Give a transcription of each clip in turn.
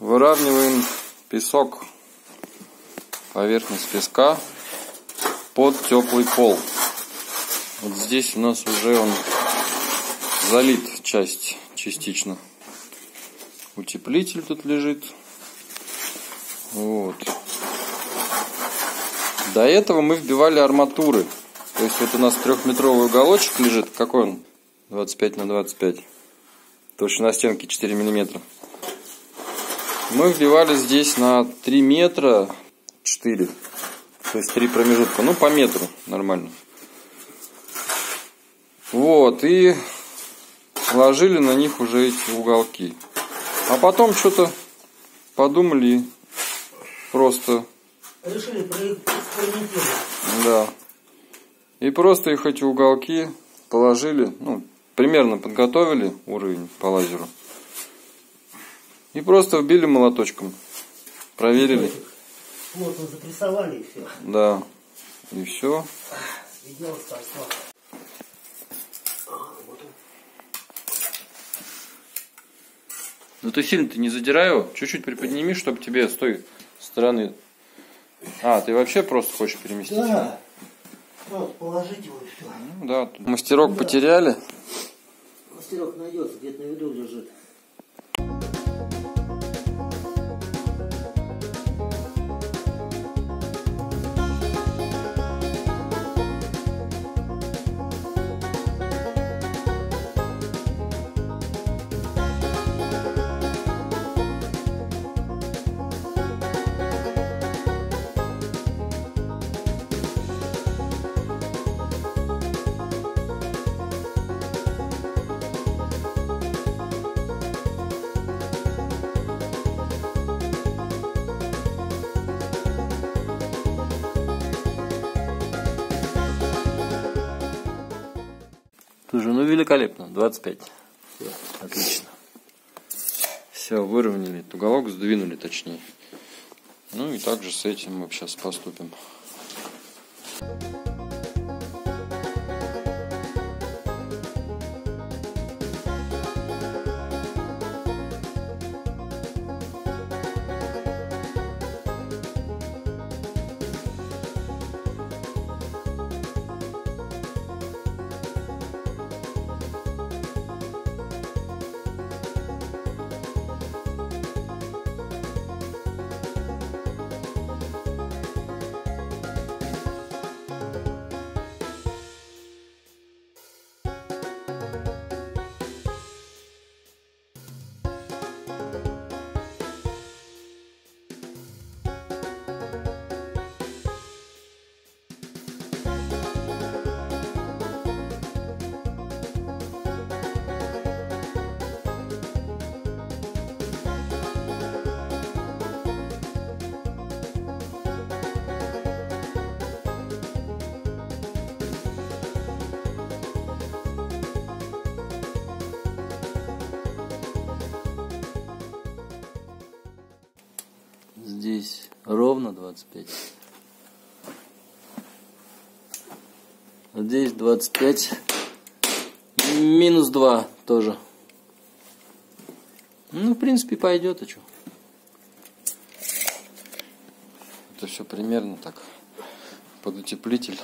Выравниваем песок, поверхность песка под теплый пол. Вот здесь у нас уже он залит часть частично. Утеплитель тут лежит. Вот. До этого мы вбивали арматуры. То есть вот у нас трехметровый уголочек лежит. Какой он? 25 на 25. Толщина стенки 4 миллиметра. Мы вбивали здесь на 3 метра 4. То есть 3 промежутка. Ну, по метру нормально. Вот, и ложили на них уже эти уголки. А потом что-то подумали и просто... Решили проэкспериментировать. Да. И просто их эти уголки положили, ну, примерно подготовили уровень по лазеру. И просто вбили молоточком. Проверили. Плотно запрессовали и все. Да. И все. Ну ты сильно-то не задирай его. Чуть-чуть приподними, чтобы тебе с той стороны... А, ты вообще просто хочешь переместить? Да. Вот, положить его и все. Ну да. Мастерок потеряли. Мастерок найдется, где-то на виду лежит. Слушай, ну великолепно. 25. Все, отлично. Все, выровняли. Уголок сдвинули точнее. Ну и также с этим мы сейчас поступим. Здесь ровно 25. Здесь 25. Минус 2 тоже. Ну, в принципе, пойдет, а что? Это все примерно так. Под утеплитель.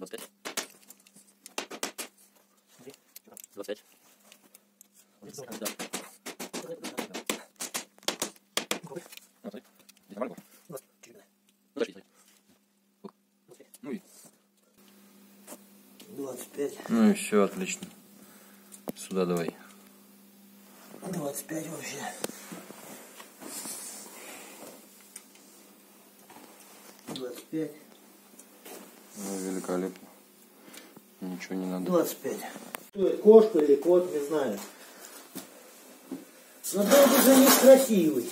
Ну, 25. 25. Да. Ну, и. 25. Ну и все, отлично. Сюда давай. 25 вообще. Двадцать пять. Ну, великолепно. Ничего не надо. 25. Кто это, кошка или кот, не знаю. Но долго же не красивый.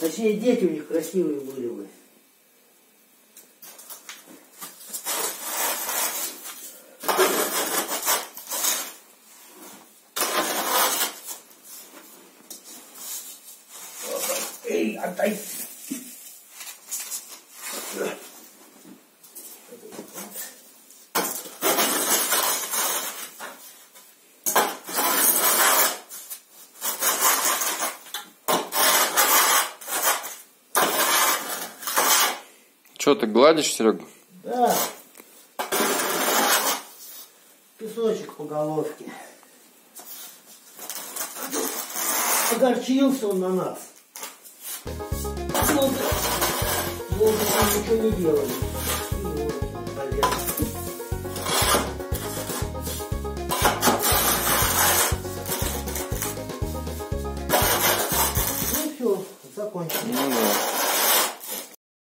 Точнее, дети у них красивые были бы. Эй, отдай! Что ты гладишь, Серега? Да. Песочек по головке. Огорчился он на нас. Долго, долго ничего не делали.